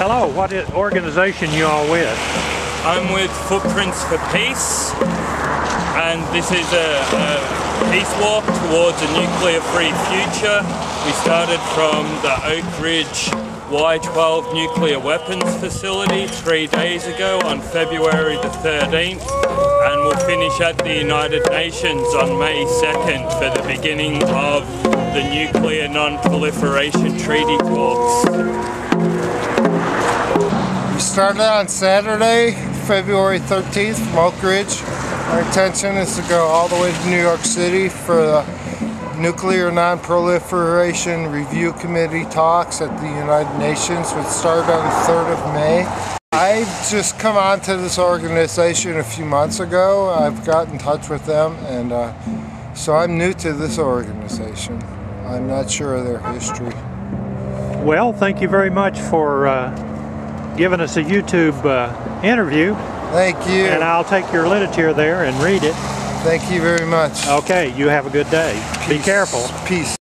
Hello, what organization you all with? I'm with Footprints for Peace, and this is a, a peace walk towards a nuclear-free future. We started from the Oak Ridge Y-12 nuclear weapons facility three days ago on February the 13th, and we'll finish at the United Nations on May 2nd for the beginning of the Nuclear Non-Proliferation Treaty talks. Started on Saturday, February 13th from Oak Ridge. Our intention is to go all the way to New York City for the Nuclear Non-Proliferation Review Committee talks at the United Nations, which start on the 3rd of May. I've just come on to this organization a few months ago. I've got in touch with them, and uh, so I'm new to this organization. I'm not sure of their history. Well, thank you very much for uh, giving us a YouTube uh, interview, Thank you. and I'll take your literature there and read it. Thank you very much. Okay, you have a good day. Be careful. Peace.